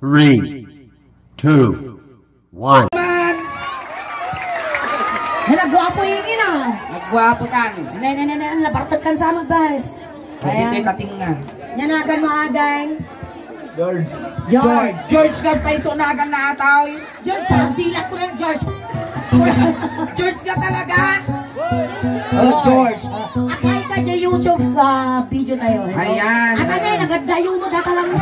three, two, one. Man, Hala, gwapo yung ina. nagwapo kan. Nay, nay, nay, nay, nabartag kan sa magbahas. Pwede Ayan. kayo katinga. Yanagan mo agay. George. George. George nagpaiso nagan na ataw. George, ang dilat ko lang, George. George ka talaga. Oh, George. Akay ka dyan YouTube ah, video tayo. Hello? Ayan. Aka na, nagadayo mo data lang mo.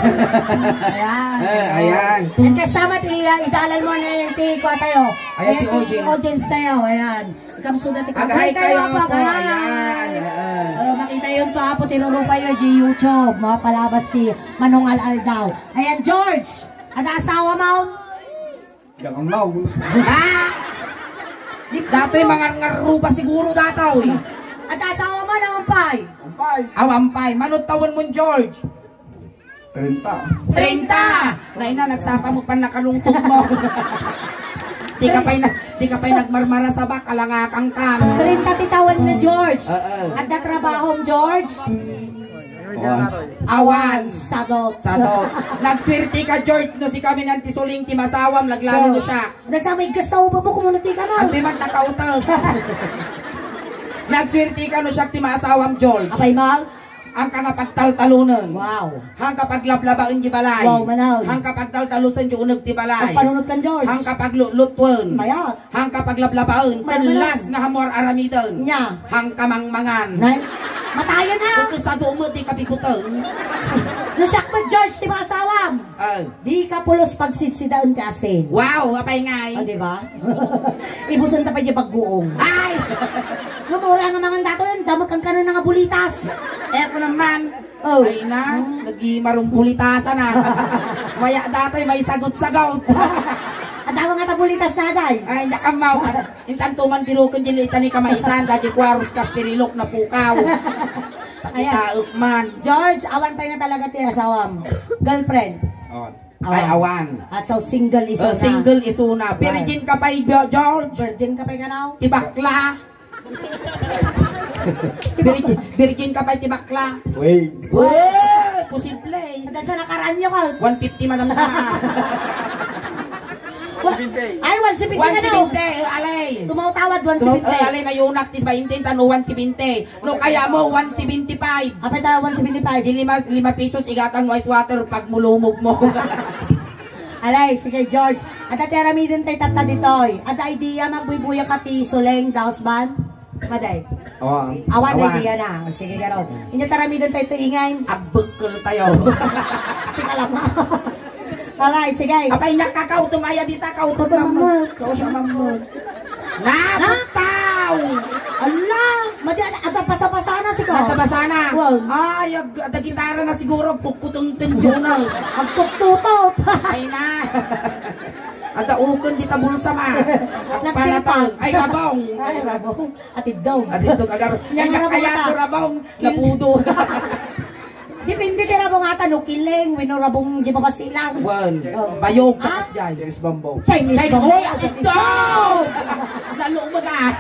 Ayan. Eh, ayan. At kasama, i- idalan mo na yung ti ko tayo. Ayan, ti audience. audience tayo. Ayan. Ikaw sudat ikaw. Agahay kayo apa, po. agahay. Ayan. Ayan. Oh, makita yun pa po, tinurupa yun di YouTube. Mga palabas ti Manong Al-Al daw. Ayan, George. Ada asawa mo? Ah! Di- Dato'y mga ngaruba siguro dataw. eh. Ada asawa mo naman pa. Awampay. Manot tawon mo, George. 30. 30! Naina, nagsapa mo pa nakalungtong mo. di ka pa'y, na, di ka pa'y nagmarmara sa bak, alangakang kan. 30 titawan na George. Oo. Ada trabahong George. Awan. Sadot. Sato. Nagswerte ka, George, no si kami ng tisuling timasawam, naglalo no siya. Nagsamay gastaw ba po kumunati ka At mo? di man takautag. Nagswerte ka no siya timasawam, George. Apay mal? Ang ka nga pagtaltalunan. Wow. Hang kapag lablabaon di balay. Wow, manaw. Hang kapag taltalusan di unag di balay. Ang panunod kan George. Hang kapag lutlutuan. Mayat. Hang kapag lablabaon. Manaw. Kanlas nga hamor aramidan. Nya. Hang kamangmangan. Nay. Matayo na. Kung sa dumo di kapikutan. Nasyak mo George si mga asawam. Ah. Di ka pulos pagsitsidaon ka asin. wow, apay ngay. O, di ba? Ibusan ta pa dyan pagguong. Ay! Lumura nga naman dato yun. Damag kang kanon nga bulitas. Eh ako naman. Oh. Ay na, nagmarumulitasan na. Maya dato'y may sagot-sagot. Adawa nga tabulitas na day. Ay, nakamaw. Intantuman birukan dili itani kamaisan. Dagi kwaros kastirilok na pukaw. Pakitaok man. George, awan pa nga talaga ti asawam. Girlfriend. Oh. Awan. Ay, awan. Ah, so single isuna. Oh, so single isuna. Virgin ka pa, George. Virgin ka pa nga now. Tibakla. Virgin, virgin ka pa, tibakla. Wait. Wait. Posible. Hanggang sa nakaraan ka. 150 madam na. 170. Ay, 170 eh, alay. Tumaw-tawad, 170. Alay na yung naktis ba, intent, ano, 170. No, kaya mo, 175. Apa daw, 175? Di lima, lima pesos, igatang ice water pag mulumog mo. Alay, sige George. At aterami din tayo tata ditoy. At idea magbuibuya ka ti suleng daos? Maday. Oo. Awan, Awan. idea na. Sige garon. Inyo tarami din tayo ingay. Abukol tayo. sige alam mo. Alay, sige. Apay niya kakao, tumaya dita, kautot mamot. Kao siya mamot. Nabutaw! Ala, madi ada pasa-pasa na si ko. Nata ba sana? Wow. Ay, ada gitara na siguro, pukutong tenjo na. Ang tututot. Ay na. Ada ukon di tabulsa ma. Panatag. Ay, rabong. Ay, rabong. Atid daw. At ito kagar. Ay, kaya ko rabong. Napudo. Depende din rabong ata no kiling, wino rabong di ba silang. Wan. Oh. Bayog Ah? ka dyan. There's bambaw. Chinese Ay, ba? oy, ito! Nalumag ah.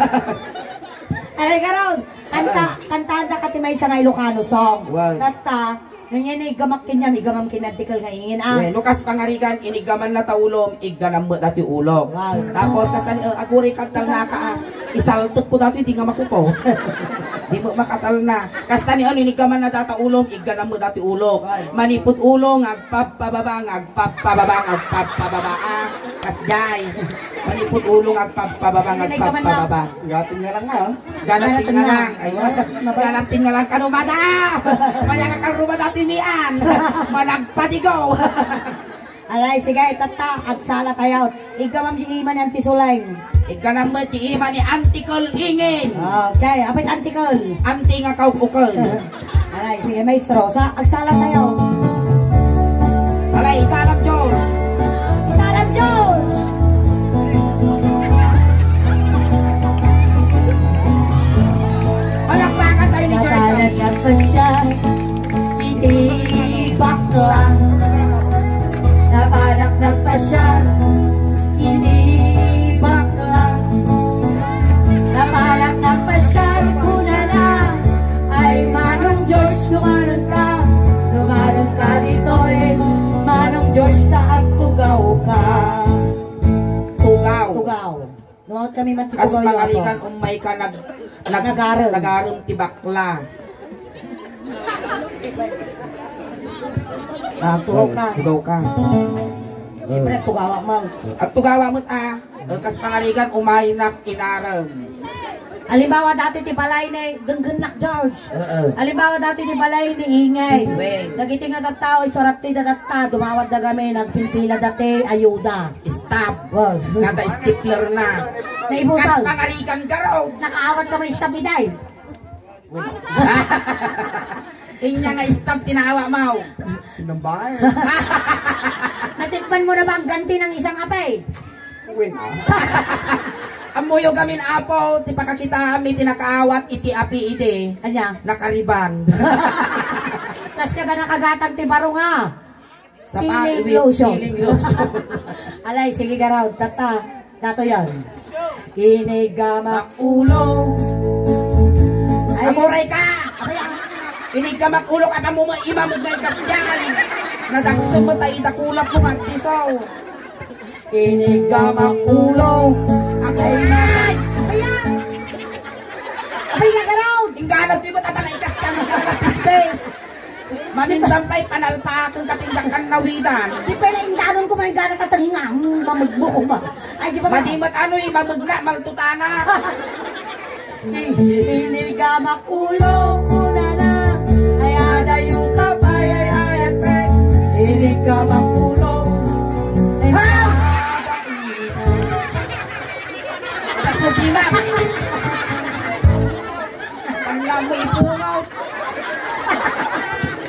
Alay karon. Kanta, kantanda ka ti may sa nga Ilocano song. Wow. Tata, nanyan ay gamak kinyam, igamam kinantikal nga ingin ah. Well, nukas pangarigan, inigaman na taulom, igganam mo dati ulog. Wow. Tapos, kastan, uh, aguri kagtal na ka, ah. Isaltot ko dati, di nga makupo. di mo makatal na. Kasta ni ano, inigaman na data ulom, igganam mo dati. Wow. Manipot ulong, agpapababa, agpapababa, agpapababa, ah. Kasjay. Manipot ulong, agpapababa, Yan, inigaman na. agpapababa. Gating nga lang nga. ah. Ganating na lang. Ay, Mabay. ganating na lang kanumada. Maya ka karumada timian. Managpadigo. Alay, sige, tata, agsala tayo. Igamam di iman ang tisulay. Ikanang mo ti ima ni Antikol Ingin. Okay, apit antikol. Anti nga kaukukol. Alay, sige, maestro. Sa, agsala tayo. Alay, salap John. Isalam, George! Palakpakan tayo ni George. Nadaragap pa siya, hindi bakla. Napanak pa siya, hindi George Taak, Tugaw ka. Tugaw. Tugaw. Nuwag kami man Kas pangalikan umay ka nag, nag nagarong. nagarong tibakla. Ah, tugaw ka. Tugaw ka. Siyempre, tugawa mo. At tugawa mo ah. eh, Kas pangalikan umay nak inarang. Halimbawa dati ti balay ni Denggenak George. Oo. Halimbawa dati ti balay ni Ingay. Dagiti nga tattao, isurat ti dadatta, dumawad na kami, nagpilpila dati, ayuda. Stop. Wow. Kata stapler na. Kas Naibusal. pangalikan ka raw. Nakaawat ka may stabiday. Inya nga stop tinawa mo. Sinambahay. Natikman mo na ba ang ganti ng isang apay? Win ah. Amuyo gamin apo, ti pakakita kami tinakaawat iti api ide. Anya? Nakariban. Kas kada nakagatang ti baro nga. Sa Feeling pag- lotion. Feeling lotion. Alay, sige garaw, tata. Dato yan. Inigamak ulo. Ay, Amuray ka! Abay, Inig ka makulo ka pa mo imamugay kas dyan. Nadakso mo tayo dakulap mo ang tisaw. Inigamak ulo. Amuray! Ayan! Abay, nga garaw. Ingganat di mo tapa na ikas ka space. Maminsampay panalpa kang katinggak kan nawidan. Di pala indanon ko may gana katangang mamagbo ko ba? Ay, di ba? Madimat ano eh, mamagna, maltutana. Inigamak ulo ko na Inigamak ulo. Ay, Ha? mabainan. Problema. Pangla mo ipungaw.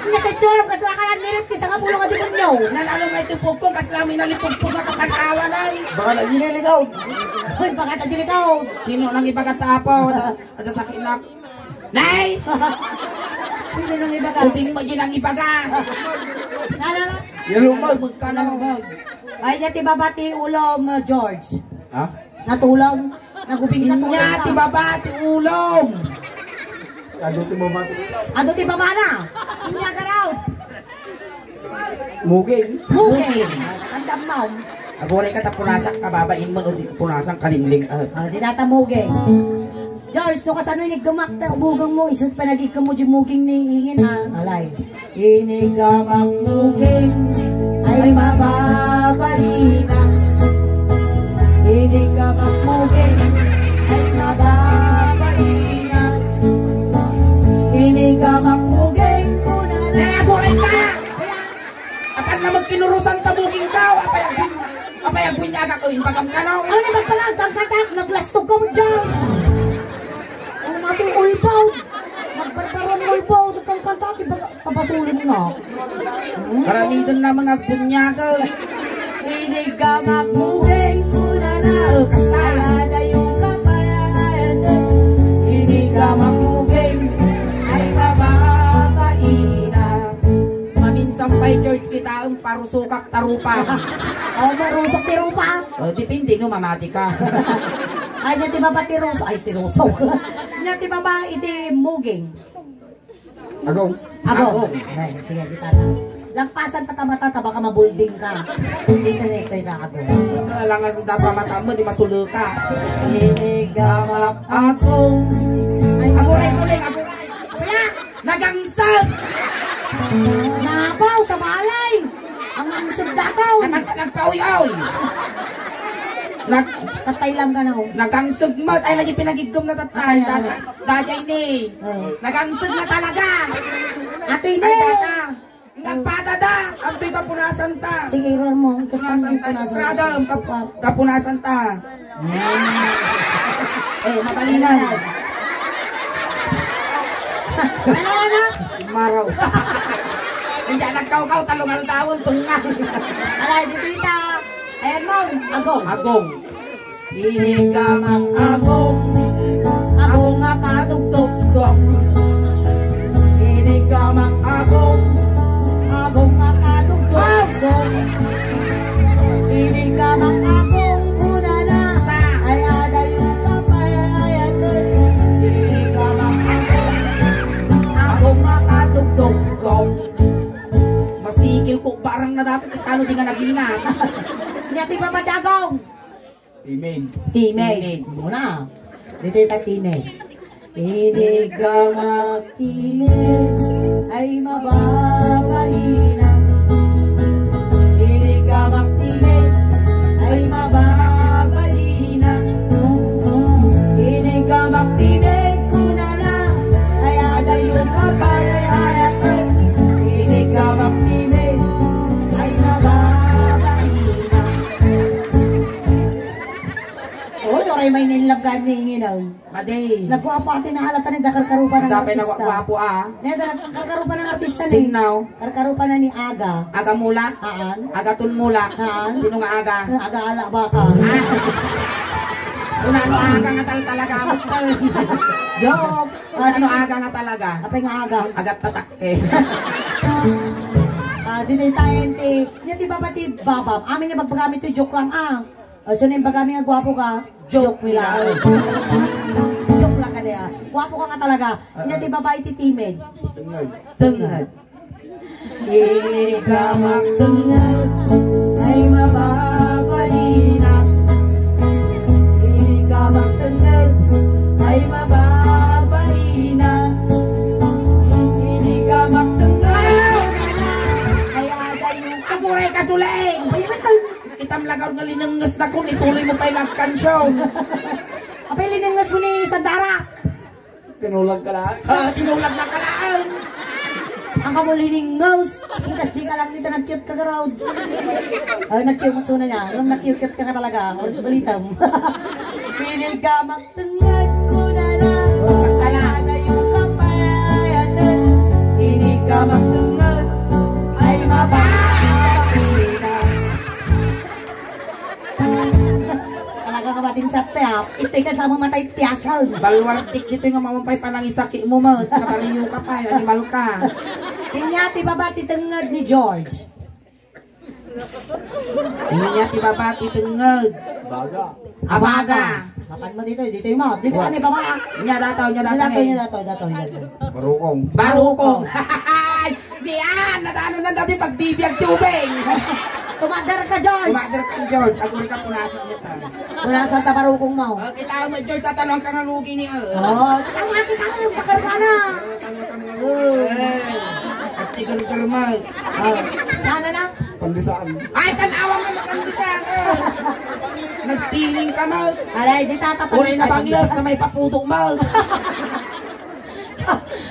Nya te chorong kasakalan nirit kisa nga pulo nga demonyo. Nanalo nga ito pugkong kas lami nalipugpug na kapanawa na. Baka naginiligaw. Hoy, baka ta dili ka. Sino nang ipagkatapo? At sa na. Nay! Sino nang iba ka? Ubing mo ginang ipaga. Nalala. Yalumag. Magkanamag. Ay, niya ti babati ulong uh, George. Ha? Natulong. Nagubing ka tulong Inya, ti baba, ti ulom. Aduti mo ba? Ado ti baba na. Inya ka raw. Muging. Okay. Andam mo. Aguray ka tapunasak kababain mo no di punasan kalimling. Uh, di nata mugay. George, so kasano ni gamak ta bugang mo isut panagig ka mo di muging ni ingin ha. Alay. Inigamak muging ay mababalina. Inigamak muging ay mababalina. Inigamak muging kuna na. Nay, aguray ka! Apan na magkinurusan tabuging ka. Apayag apayag bunyaga ko yung pagam ka no. Ano naman pala, kang katak, naglastog ka mo dyan. Ano natin ulbaw? Magbarbaron ulbaw, kang katak, iba papasulin na. Hmm? Karami doon na mga bunyaga. Hinig ka magmugay, kuna na, kaya yung kapayayan. Hinig ka magmugay, ay bababaina. Maminsan pa George kita ang parusukak tarupa. O, marusok ti rupa. O, depende no, mamati ka. Ay, niya ti baba ti ruso. Ay, ti rusok. Niya ti baba iti muging. Agong. Ako. Ako. Ay, sige, kita na. Lagpasan ka tamata, baka mabulding ka. Hindi ka na ito na ako. Kailangan sa dapa mata mo, di masulo ka. Inigamak ako. Ay, Aguray suling, aguray. Kaya, Nagangsag! napaw sa balay. Ang ang sugdataw. Naman ka nagpaoy-oy. Nag, Tatay lang ka na oh. nagangsag mo, ay lagi pinagigom na tatay. Ay, ay, ay. Dajay ni. Eh. Nagangsag na talaga. Ate Ay, ne. data. Nagpata da. Ang to'y kapunasan ta. Sige, roar mo. Kasi Punasan hindi ta. po nasa. Radam, kap- kapunasan ta. Eh, mabalinan. Ano na? Maraw. Hindi nagkaw-kaw, talungal taon, tungan. Alay, dito ita. Ayan mo. Agong. Agong. Inigamak agong. Agong nga katugtog ko. Inigamak agong. Agong nga katugtog ko. Inigamak agong. Una na. Ay ada yung kapayayan ko. Inigamak agong. Agong nga katugtog ko. Masigil ko parang na dati kano di nga naginat. Nyati ba ba dagong? Email. Timid. Muna. Dito yung timid. Hindi ka magtimid ay mababalinang. Maday. Nagwapo ate na halata ni Dakarkarupa ng Dapat na artista. wapo ah. Neda, Dakarkarupa ng artista ni. Signaw. Karkarupa na ni Aga. Aga mula. Aan. Aga tun mula. Haan. Sino nga aga? Aga ala baka. Una ano aga nga tal talaga. Joke. Ano aga nga talaga? Apay nga aga. Agat tatak eh. Ah, dinay tayo ente. Yan di ba ba ti babab? Amin nga magpagamit to joke lang ah. So yung bagami nga gwapo ka. Joke nila. Ka. Gwapo ka nga talaga. Yan di ba ba iti timid? Tingnan. Tengad. Hindi ka magtungad ay mababalina. Hindi ka magtungad ay mababalina. Hindi ka magtungad ay agay yung Aguray ka sulaing. Ay, ba't ay? Itam lagaw nga linangas na kung ituloy mo pa ilang kansyon. Apay linangas mo ni Sandara. Tinulag ka lahat. Ah, tinulag na kalaan. Ang kamulining nose. Ingkas di ka lang nito nag-cute ka crowd. Ay, nag-cute mo suna niya. Nung nag-cute ka ka talaga. Ulit balitam. Pinig ka magtangad ko na lang. Basta lang. Talaga yung kapayatan. Pinig ka magtangad. Ay mabakita. Batin sa tap. Ito'y kasama matay piyasal. Balwartik dito yung mamampay pa ng isaki mo mo. Nakariyo ka pa, animal ka. Inyati babati tengad ni George. Inya ti babati tengag. Baga. Abaga. Mapan mo dito, dito yung mouth. Dito ka ni baba. Inya dataw, inya Dito, dataw eh. dito, dito, dito. Marukong. Barukong. Diyan, nadano na dati pagbibiyag tubig. Tumadar ka, George. Umader ka, George. Aguri ka punasan mo ta. Wala sa tabarukong mo. Oh, kita mo, George, tatanong ka nga lugi ni uh. Oh, kita mo, kita mo, bakar ka na. Tanong ka nga lugi. At sigur-gur mo. Oh, nana na. Pandisaan. Ay, tanawang mo makandisan. Uh. Nagpiling ka mo. Alay, di tatapan. Uri na banglos na may paputok mo.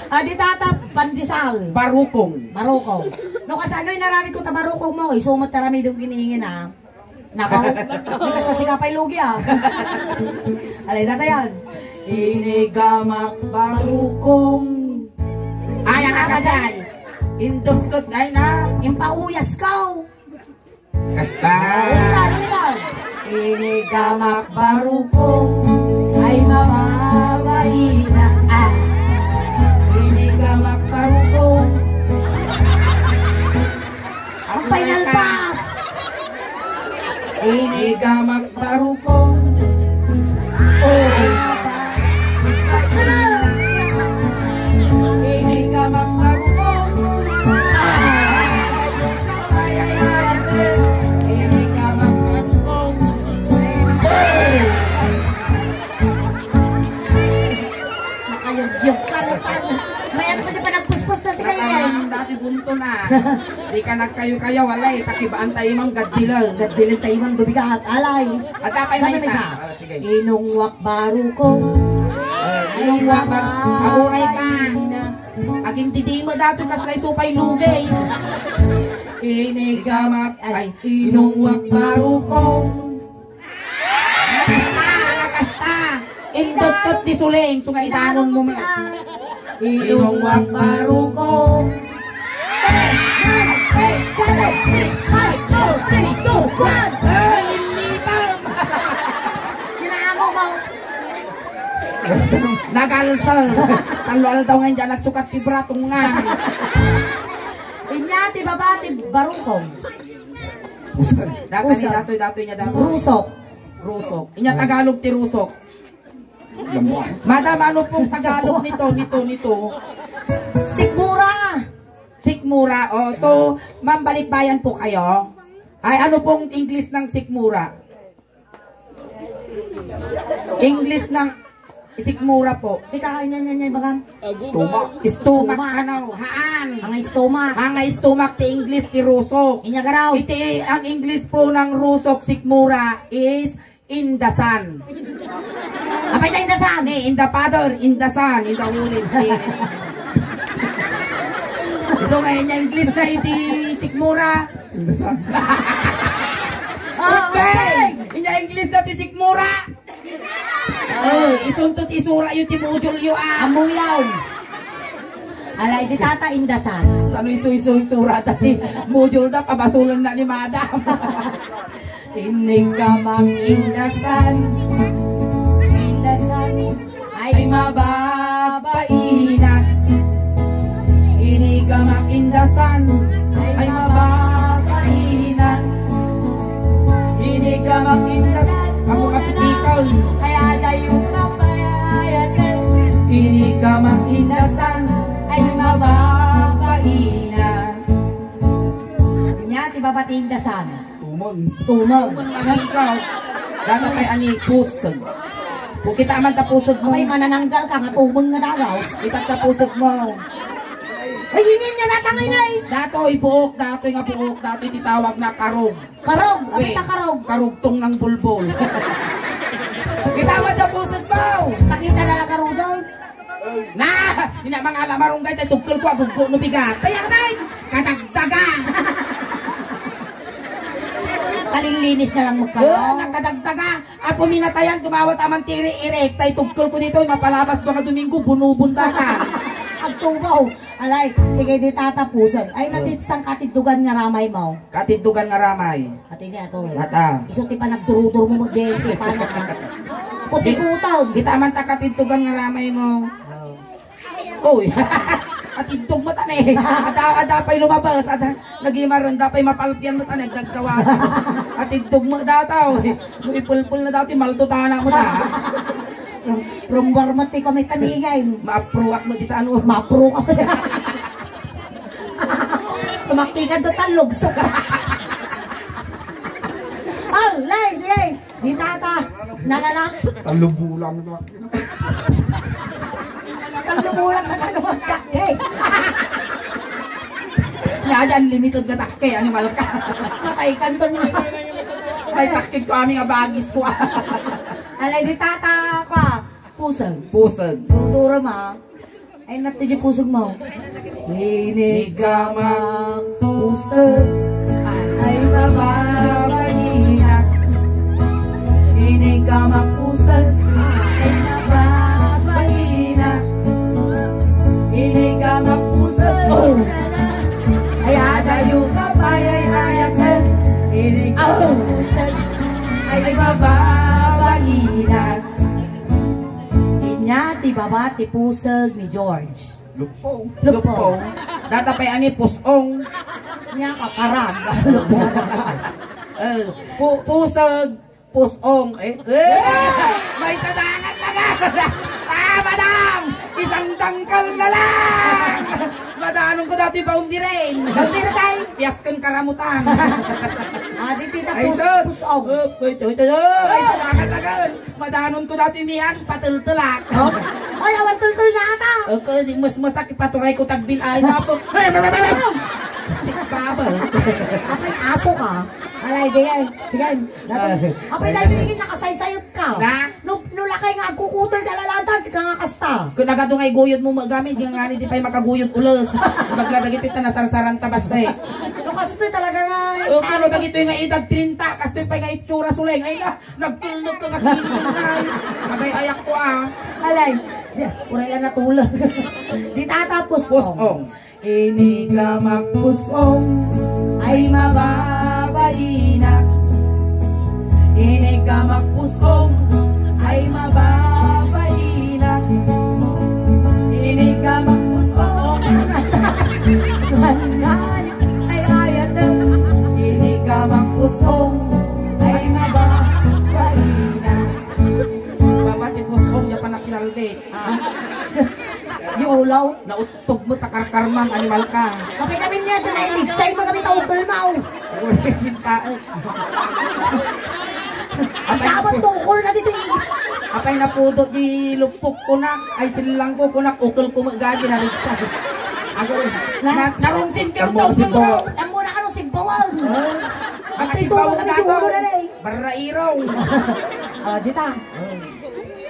Ah, di tatap, pandisal. Barukong. Marukong. No, kasi ano yung narami ko tabarukong mo, isumot tarami doon giningin ah. Nakaw, hindi ka sa sikapay lugi ah. Alay na yan. Inigamak barukong. Ay, ang akasay. Indot-kot ay na. Impauyas ka. Kasta. Ulila, ulila. Inigamak barukong ay mamabaina. Barukong. Oh. Bunto na. Di ka nagkayo-kayo, walay. Takibaan tayo mang gadilang. Nagdilig tayo mang dubigat. Alay. At tapay na Sabi isa. Oh, sige. Inungwak barukong. Inungwak bar- Aburay ka. Aging tidi mo dati kaslay supay lugay. Inigamak ay inungwak barukong. Nakasta, nakasta. Indot-tot di suling. Sunga idanon mo mga. Ten, nine, eight, seven, six, five, four, three, two, one. Ah, limitam. Kinaamo mo. Nagalsa. Talwal daw nga dyan nagsukat ti bratong nga. Inyati babati barukong. Dati ni datoy datoy niya dato. Rusok. Rusok. Inya Tagalog ti rusok. Madam, ano pong Tagalog nito, nito, nito? Sigmura. Sikmura. O, so, ma'am, balikbayan po kayo. Ay, ano pong English ng sikmura? English ng sikmura po. Si kakain niya niya niya bagam. Stomach. Stomach ano, haan. Ang stomach. Hanga stomach ti English ti rusok. Inya garaw. Iti ang English po ng rusok sikmura is in the sun. Apay tayong dasaan. Ni in the father, in the son, in the Holy Spirit. So ngayon yung English na iti sikmura. Indasan. Ah, Okay! Inya English na ti sikmura. Oh, isuntot isura yung timudol yung ah. Amulaw. Alay, di tata indasan. Sano isu isu isura tati mudol na pabasulan na ni madam. Tinig ka mang indasan. Indasan. Ay ay Inigamak indasan ay mababainan. Inigamak indasan. Ako kapitikaw. Kaya dayo ka bayayat Inigamak indasan ay mababainan. Nya, ti babati indasan. Tumon. Tumaw. Kung ikaw, data kay ani pusog. Kung kita man tapusog mo, Apay manananggal ka nga tumong nga dagaw. kita tapusog mo. Ay, inin nga na eh. Dato'y buok, dato'y nga buok, dato'y titawag na karog. Karog. Apay ta karog. Karugtong ng bulbol. Kitawad na pusod mo! Pakita na lang karog doon. Na! Ina mga alamarunggay tayo tugkol ko aguggo no bigat. Kaya ka bay. Kadagdaga! Kalinglinis na lang Oh, magkaroon. nakadagdaga! Apo minatayan, tumawat amang tiri irek. Tayo tugkol ko dito, mapalabas mga Domingo, bunubunta ka. Agtubaw. Alay, sige di tatapusan. Ay, natit sang katitugan nga ramay mo. Katitugan nga ramay. At ini ato eh. Hata. Iso ti pa nagdurudur mo mo JLP pa na ka. Puti utaw. Kita man ta katitugan nga ramay mo. Uy! At itog mo tanay. At ada pa'y lumabas. At nagimaran da pa'y mapalpyan mo tanay. Nagdagdawa. At itog mo daw tao. Ipulpul na daw ti maltutana mo ta. Rumbar mo ti kami tamigay. Maapruak mo dito ano. Ka pa. Tumakti ka doon talog. So, Oh, lay, sige. Di tata. Nalalak. Talubulang ito. Kalumulang ka na naman kakay. Nya dyan limited na takke. Animal ka. Patay ka doon. May takkig ko aming abagis ko. Alay, di tata ka. Pusag. Pusag. Duro ma. Ay, natin yung pusag mo. Hinigamak pusag ay mababahina. Hinigamak pusag ay mababahina. Hinigamak pusag Oh. ay adayo ka pa ay ayatan. Hinigamak pusag ay mababahina. Inya, ti baba, ti pusag ni George. Lupo. Lupo. Data pa'y ani pusong. Nya, kakarag. Eh, pu pusag. Pusong. Eh, eh, may sadangan lang ah, madam! Isang tangkal na lang! Madanon ko dati pa undi rin. Hindi na tayo. Piyas kang karamutan. Ah, di tita Ay, pus, sus! pusog. Up, ay, choy! Ay, sadangan lang Madanon ko dati niyan, patultulak. Oh? Ay, awan tultul na ata. Okay, mas masak ipaturay ko tagbil ay na po. Sikbaba. Apay aso ka. Alay. Sige. natin. Apay dahil pinigin nakasaysayot ka. Na? No, no lakay nga kukutol ka lalantad, ka nga kasta. Kung nagadungay guyod mo magamit, yung nga di pa makaguyod ulos. Bagladagit ito na sarsaran tabas eh. No, kasto talaga nga. O kano dagito yung nga edad 30, kasi pa nga itsura suleng. Ay na, nagtulog ka nga kilin na. Agay ayak ko ah. Alay. Uray lang natulog. di tatapos ko. Pusong. Inigamak pusong ay mababalina. Inigamak pusong ay mababalina. Inigamak pusong Hanggan ay ayat na. Inigamak pusong ay mababalina. Babati pusong niya pa. Ah. Di ulaw. Nautog mo takarkarmang animal ka. Kapag kami niya dyan ay ligsay mo kami taukol mau. Uli simpa. Ang dapat tukol na dito ingin. Apay na pudo di lupok kunak, ay silang ko kunak, ukol ko magagi na rin Ako. Na, narungsin ka rin Narungsin ko. daw. Ang muna ka nung simbawal. Ang kami na daw. na na eh. Barra iraw. Ah, dita.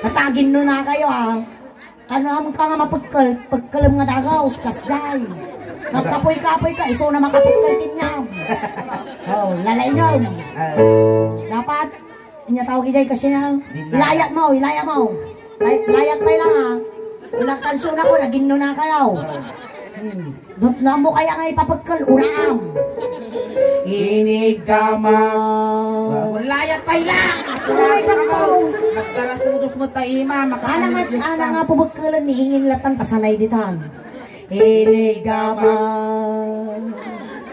Natagin no na kayo ah. Ano ang ka nga mapagkal, pagkalam nga dagaw, kasday. Magkapoy-kapoy ka, iso na makapagkal kinyam. Oh, lalay nun. Dapat, inya tawag ijay kasi na, ilayat mo, ilayat mo. Lay, layat pa lang ha. Ilang kansyon ako, naging no na kayo. Doon na mo kaya nga ipapagkal, unaam. Inigama. Layat pa ilang. Uray ka to. Nagdarasudos mo taima. Ana nga, ana nga pabagkalan ni ingin latan tasanay ditan. Inigama.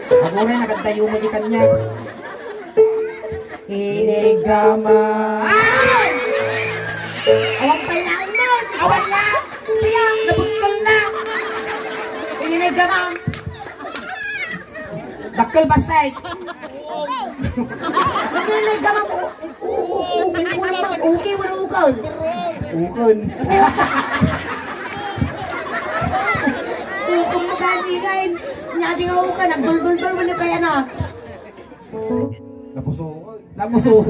Ako rin nagagdayo mo di kanya. Inigama. Awang pa lang nun. Awan na! Inigama. Dakkel basay. Inigama mo. Okay, wala ukol. Ukon. Ukol mo ganigain. Nyati nga ukol. Nagdul-dul-dul mo na kaya na. Napuso. Namuso.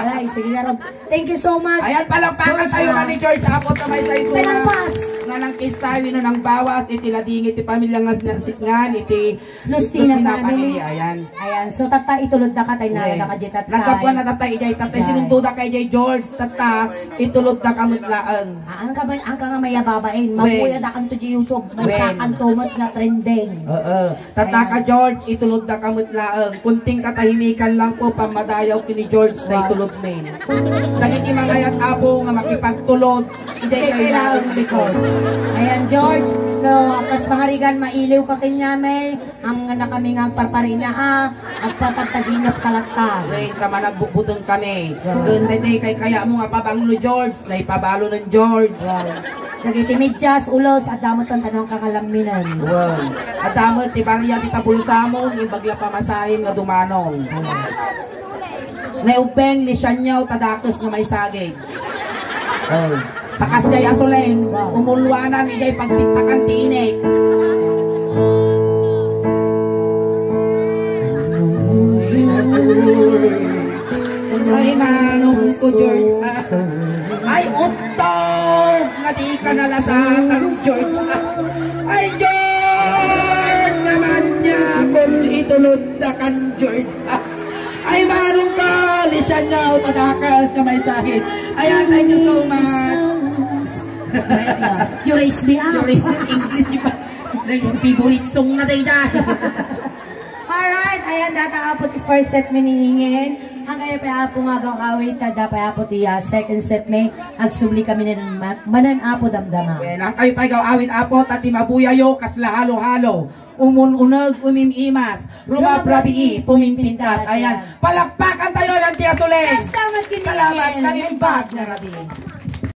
Alay, sige na. Thank you so much. Ayan palang pangat tayo na ni George Apo sa may saysuna. Pinalpas. Nga ng kisawi no ng bawas, iti lading iti pamilya nga sinarsikngan, iti Lustina family. Ayan. Ayan, so tata itulod na ka tayo na na kajit at Nagkapuan na tatay ijay, tatay sinunduda kay Jay George, tata, itulod na kamutlaang. Ah, ang ka ang ka nga may babain. Mabuya da kan to YouTube. May Wen. sakan tumot nga trending. Oo. Tata ka George, itulod na kamutlaang. Kunting katahimikan lang po pamadayaw kini George na itulod main. Naging imangayat abo nga makipagtulod. Ijay Check kailangan likod. Ayan, George. No, kas pangarigan mailiw ka kinyame. Ang nga na kami nga parparina ah. Ang patagtaginap kalata. Wait, tama nagbubutong kami. Doon day kay kaya mo nga pabanglo George, na ipabalo ng George. Wow. Nagitimidyas, ulos, at damot ang tanong kakalaminan. Wow. At damot, ti Maria, ti Tabulsamon, yung bagla pamasahim nga dumanong. Naubeng, lisyanyaw, tadakos nga may saging. Oh. Takas jay asuleng, umulwanan ni jay pagpitakan tinik. Ay, manong ko, George. Ah. Ay, utong! Nga di ka nalasatan, George. Ah. Ay, George! Naman niya kung itulod na kan, George. Ah. Ay, manong ka! Lisyan niya o tadakas na may sakit. Ayan, thank you so much. You raise me up. Your English, di ba? Yung favorite song na day dahil. Alright, ayan data apot yung first set may ningingin. Hanggang pa apo nga gaw awit kada pa apo ti ah, second set may agsubli kami ng mat manan apo damdama. Wen, ang kayo pa'y awit apo, tati mabuyayo, kasla halo-halo. Umununag, umimimas, rumabrabii, pumimpintas. Ayan, palakpakan tayo ng Suling. Salamat kiningin. Salamat ng impact na rabi.